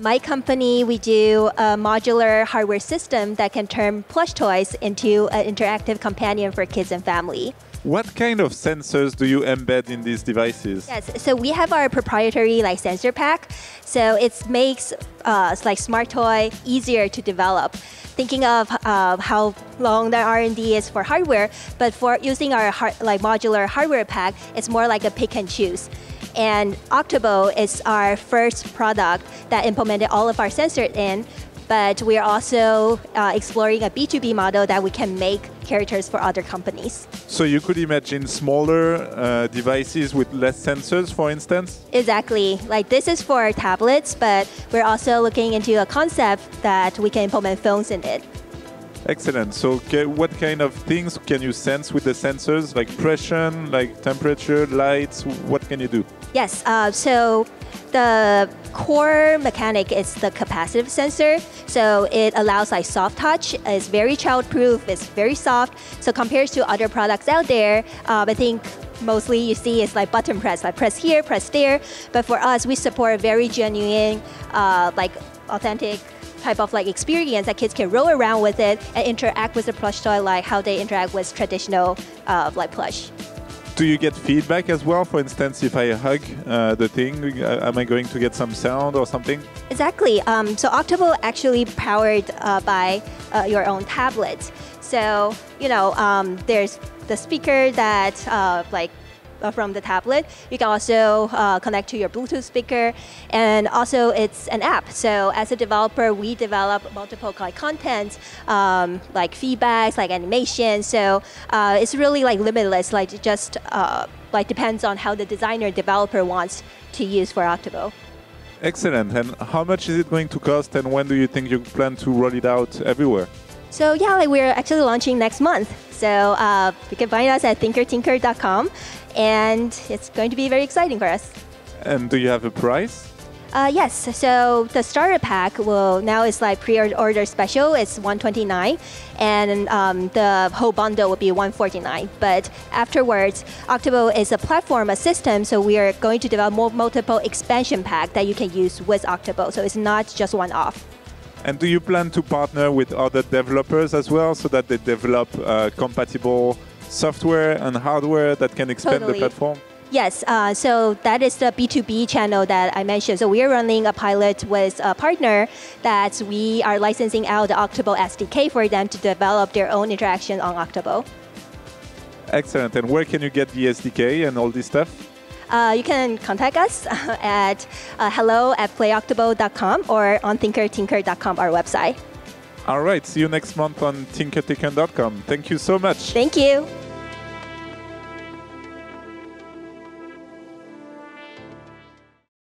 My company, we do a modular hardware system that can turn plush toys into an interactive companion for kids and family. What kind of sensors do you embed in these devices? Yes, so we have our proprietary like sensor pack. So it makes uh, like smart toy easier to develop. Thinking of uh, how long the R&D is for hardware, but for using our har- like modular hardware pack, it's more like a pick and choose. And Octobo is our first product that implemented all of our sensors in, but we are also uh, exploring a B2B model that we can make characters for other companies. So you could imagine smaller uh, devices with less sensors, for instance? Exactly. Like this is for tablets, but we're also looking into a concept that we can implement phones in it. Excellent. So, what kind of things can you sense with the sensors, like pressure, like temperature, lights? What can you do? Yes. Uh, so the core mechanic is the capacitive sensor. So it allows like soft touch. It's very child-proof. It's very soft. So compared to other products out there, um, I think mostly you see is like button press, like press here, press there. But for us, we support a very genuine, uh, like authentic type of like experience that kids can roll around with it and interact with the plush toy like how they interact with traditional uh, like plush. Do you get feedback as well? For instance, if I hug uh, the thing, uh, am I going to get some sound or something? Exactly. Um, so Octobo actually powered uh, by uh, your own tablet. So you know, um, there's the speaker that uh, like uh, from the tablet. You can also uh, connect to your Bluetooth speaker, and also it's an app. So as a developer, we develop multiple like content, um, like feedbacks, like animation. So uh, it's really like limitless. Like it just uh, like depends on how the designer developer wants to use for Octobo. Excellent. And how much is it going to cost, and when do you think you plan to roll it out everywhere? So yeah, like we're actually launching next month. So uh, you can find us at thinkertinker.com, and it's going to be very exciting for us. And do you have a price? Uh, yes, so the starter pack will now is like pre-order special. It's 129, and um, the whole bundle will be 149. But afterwards, Octobo is a platform, a system. So we are going to develop more, multiple expansion pack that you can use with Octobo. So it's not just one off. And do you plan to partner with other developers as well, so that they develop uh, compatible software and hardware that can expand Totally. the platform? Yes, uh, so that is the B2B channel that I mentioned. So we are running a pilot with a partner that we are licensing out the Octobo SDK for them to develop their own interaction on Octobo. Excellent. And where can you get the SDK and all this stuff? Uh, you can contact us at uh, hello at playoctobo.com or on thinkertinker.com, our website. All right. See you next month on thinkertinker.com. Thank you so much. Thank you.